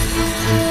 Música